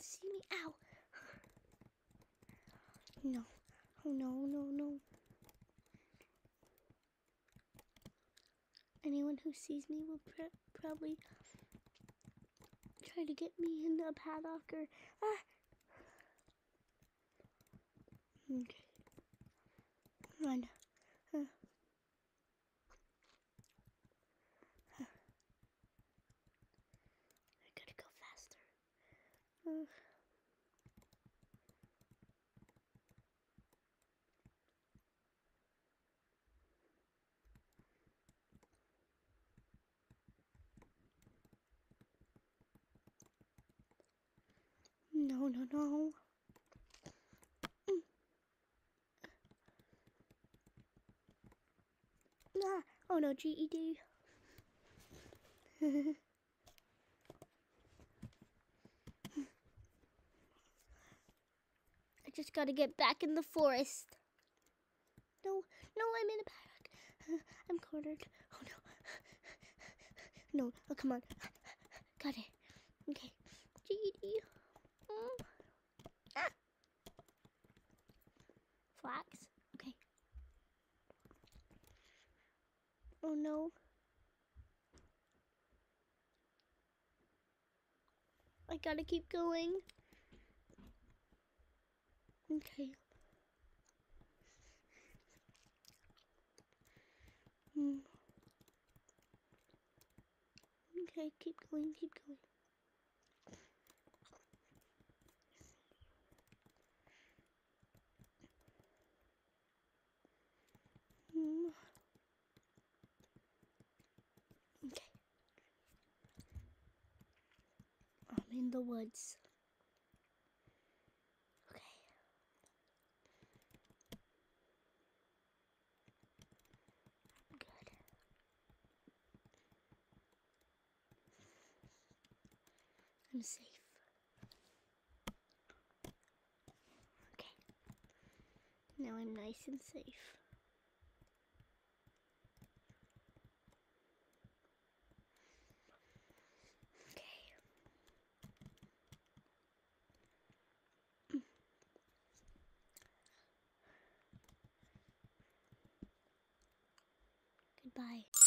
see me? Ow. No. Oh no, no, no. Anyone who sees me will pr- probably try to get me in the paddock or ah. Okay. Run. No, no, no. Mm. Ah, oh no, GED. just gotta get back in the forest. No, no, I'm in a paddock. I'm cornered. Oh no. No, oh come on. Got it. Okay. GED. Mm. Ah. Flax. Okay. Oh no. I gotta keep going. Okay. Hmm. Okay, keep going, keep going. Hmm. Okay. I'm in the woods. I'm safe. Okay. Now I'm nice and safe. Okay. Goodbye.